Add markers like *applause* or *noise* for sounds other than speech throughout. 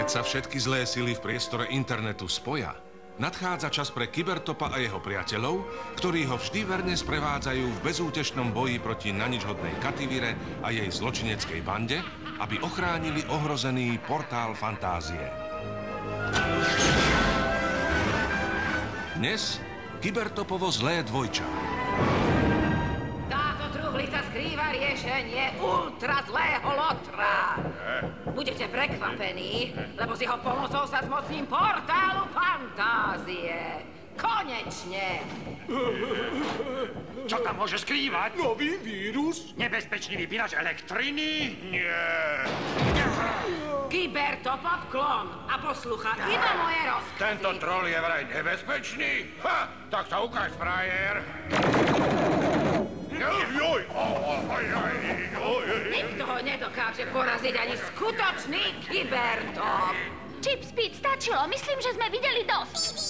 Keď sa všetky zlé sily v priestore internetu spoja, nadchádza čas pre Kybertopa a jeho priateľov, ktorí ho vždy verne sprevádzajú v bezútešnom boji proti naničhodnej Kativire a jej zločineckej bande, aby ochránili ohrozený portál fantázie. Dnes Kybertopovo zlé dvojča. Skrýva riešenie ultra zlého lotra. Budete prekvapení, lebo s jeho pomocou sa zmocním portálu fantázie. Konečne! Čo tam môže skrývať? Nový vírus? Nebezpečný vypínač elektriny? Nie. Kybertopov klon a poslucha iba moje rozkazy. Tento troll je vraj nebezpečný? Ha! Tak sa ukáž, frajer. Nikto ho nedokáže poraziť ani skutočný Kybertop. Chip Speed stačilo, myslím, že sme videli dosť.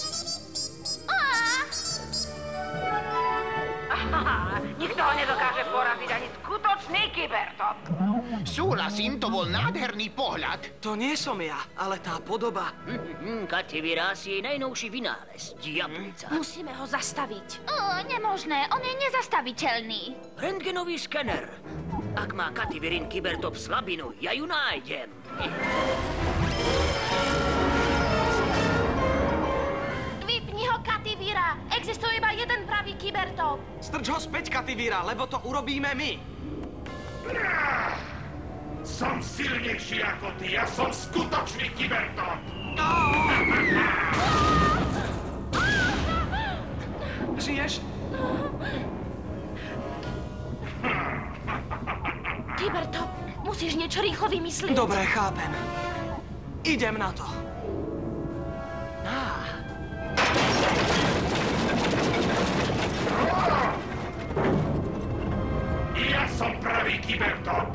Kybertop. Súhlasím, to bol nádherný pohľad. To nie som ja, ale tá podoba. Hm, Kativira si jej najnovší vynález. Diablica. musíme ho zastaviť. Nemožné, on je nezastaviteľný. Rentgenový skener. Ak má Kativirin Kybertop slabinu, ja ju nájdem. Vypni ho, Kativira. Existuje iba jeden pravý kybertop. Strč ho späť, Kativíra, lebo to urobíme my. Som silnejší ako ty, ja som skutočný kyberton. Žiješ? Kybertop, musíš niečo rýchlo vymyslieť. Dobre, chápem. Idem na to. Á, Ja pravý kyberton.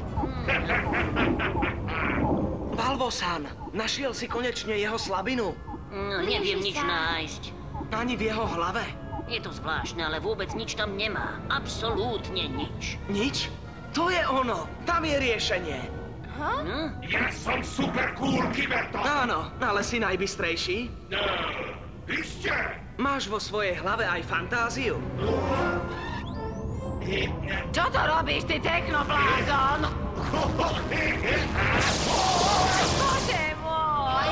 *laughs* Valvosan, našiel si konečne jeho slabinu. No, neviem nič nájsť. Ani v jeho hlave. Je to zvláštne, ale vôbec nič tam nemá. Absolútne nič. Nič? To je ono. Tam je riešenie. Hm? Ja som super cool kyberton. Áno, ale si najbystrejší. Iste. Máš vo svojej hlave aj fantáziu. Čo to robíš, ty technoblázon? Bože môj!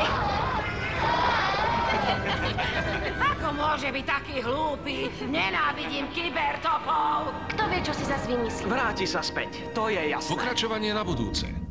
Ako môže byť taký hlúpy? Nenávidím kybertopov! Kto vie, čo si zas vymyslí? Vráti sa späť, to je jasné. Pokračovanie na budúce.